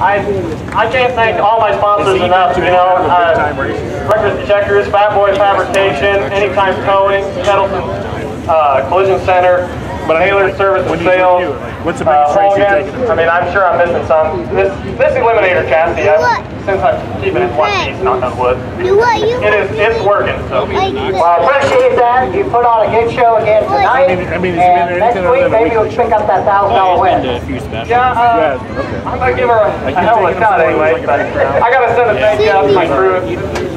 I I can't thank all my sponsors enough. You know, uh, Records Checkers, Fat Boy Fabrication, Anytime Towing, Kettleton uh, Collision Center, Taylor Service and Sales. What's the uh, race you've Hogan. I mean, I'm sure I'm missing some. This this Eliminator chassis, I've, since I'm keeping it in one piece, knock on wood, Do it is it's working. So. Well, I appreciate that. You put on a good show again tonight. I mean- I mean, has been and next week, maybe weekly we'll pick up that thousand dollar win. Yeah, uh, I'm gonna give her a, a hell of a shot anyway, but I gotta send a thank you out to my crew.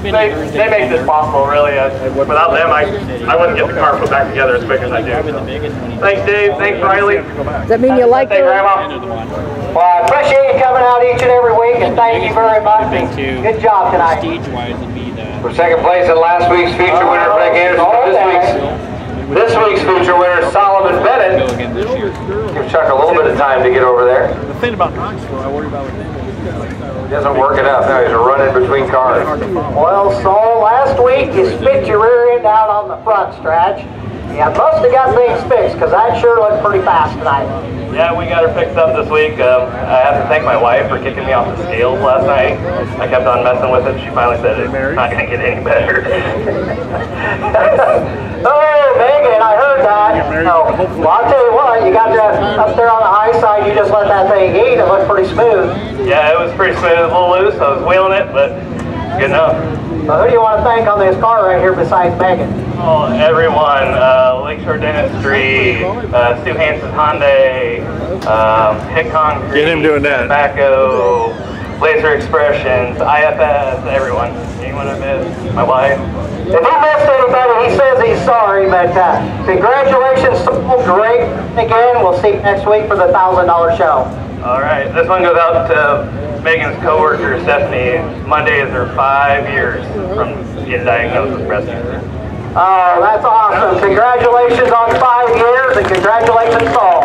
They, they make this possible, really. Uh, without them, I, I wouldn't get the car put back together as quick as I do. So. Thanks, Dave. Thanks, Riley. Does that mean you like Hey, the Grandma. Well, I appreciate you coming out each and every week, thank you very much. Good job tonight. Stage-wise would be the For second place in last week's feature winner, Greg Anderson. This week's, this week's feature winner, Solomon go Bennett. again this year. Give Chuck a little bit of time to get over there. The thing about Knoxville, I worry about with them. He doesn't work it up. Now he's running between cars. Well, so last week you spit your rear end out on the front stretch. Yeah, must have got things fixed, because that sure looked pretty fast tonight. Yeah, we got her fixed up this week. Um, I have to thank my wife for kicking me off the scales last night. I kept on messing with it. She finally said it's not going to get any better. Oh, Megan, I heard that. No. well, I'll tell you what, you got that up there on the high side, you just let that thing eat, it looked pretty smooth. yeah, it was pretty smooth, a little loose. I was wheeling it, but good enough. So who do you want to thank on this car right here besides Megan? Oh, everyone, uh, Lakeshore Dentistry, uh, Stew Hansen Hyundai, um, Hit Concrete, Get him doing that. Tobacco, Laser Expressions, IFS, everyone. Anyone I missed? My wife. If he missed anybody, he says he's sorry, but uh, congratulations, so great. Again, we'll see you next week for the $1,000 show. All right, this one goes out to Megan's coworker Stephanie. Monday is her five years from getting diagnosed with breast cancer. Oh, that's awesome. Congratulations on five years and congratulations, Saul.